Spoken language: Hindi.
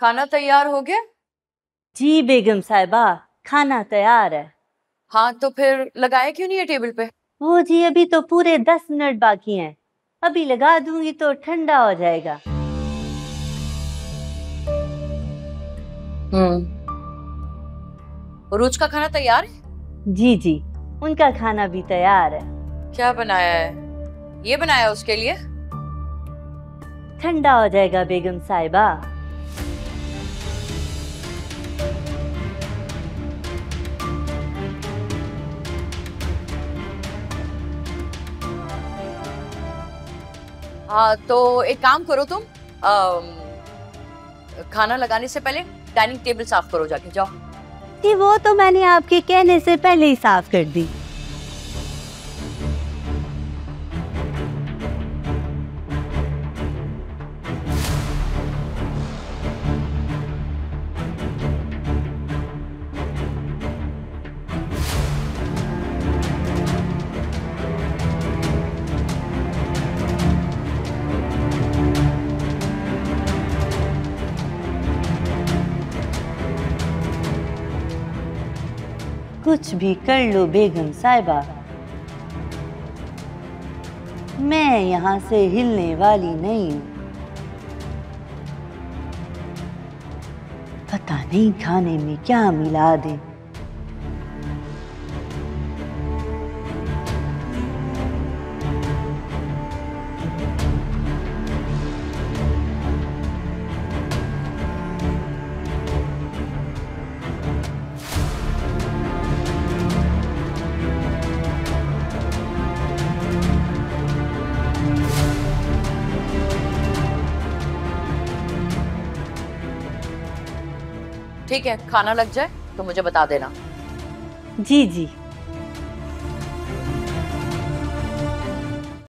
खाना तैयार हो गया? जी बेगम साहिबा खाना तैयार है। हाँ तो फिर लगाया क्यों नहीं है टेबल पे? वो जी अभी तो पूरे दस मिनट बाकी हैं। अभी लगा दूँगी तो ठंडा हो जाएगा। हम्म। रोज का खाना तैयार है? जी जी उनका खाना भी तैयार है। क्या बनाया है? ये बनाया उसके लिए? ठंडा हो जाएगा बेगम साहिबा। हाँ तो एक काम करो तुम खाना लगाने से पहले डाइनिंग टेबल साफ़ करो जाके, जाओ। वो तो मैंने आपके कहने से पहले ही साफ़ कर दी। कुछ भी कर लो बेगम साहिबा। मैं यहाँ से हिलने वाली नहीं पता नहीं खाने में क्या मिला दे। ठीक है खाना लग जाए तो मुझे बता देना। जी जी।